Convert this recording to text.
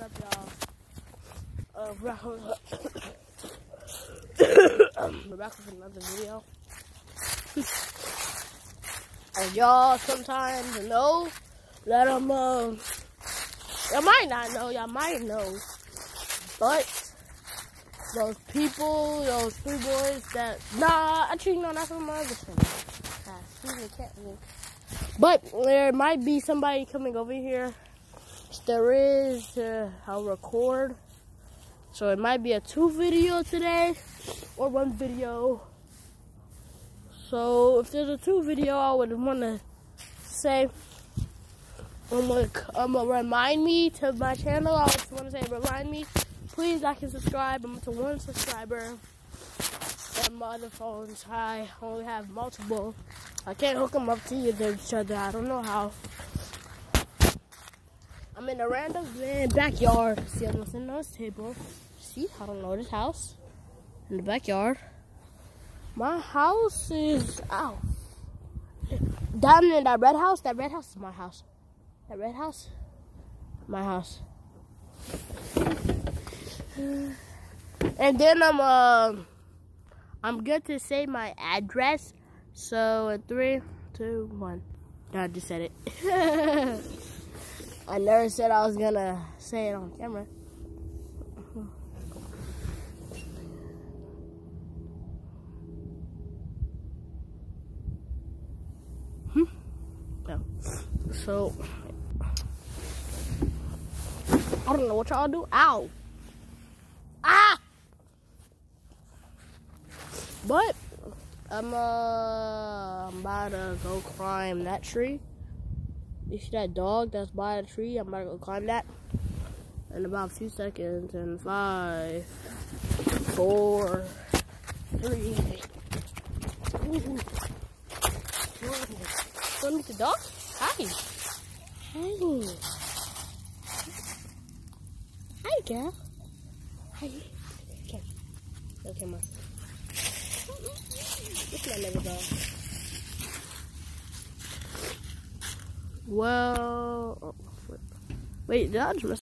up, y'all? Uh, we're back with, another video. and y'all sometimes know that I'm, um, y'all might not know, y'all might know, but those people, those three boys that, nah, actually, no, not from my other channel. But there might be somebody coming over here there is, uh, I'll record. So it might be a two video today or one video. So if there's a two video, I would want to say, I'm gonna, I'm gonna remind me to my channel. I just want to say, remind me, please like and subscribe. I'm to one subscriber. And my other phones, I only have multiple. I can't hook them up to each other. I don't know how. I'm in a random backyard. See, I'm sitting on this table. See, I don't know this house. In the backyard. My house is, ow. Down in that red house, that red house is my house. That red house, my house. And then I'm, uh, I'm good to say my address. So, three, two, one. No, I just said it. I never said I was gonna say it on camera. Hmm? No. So, I don't know what y'all do. Ow! Ah! But, I'm, uh, I'm about to go climb that tree. You see that dog that's by the tree? I'm about to go climb that in about a few seconds. In five, four, three. Ooh. Want meet the dog? Hi. Hey. Hi, girl. Hi. Okay. Okay, ma. This my little dog. Well, oh, wait, did I just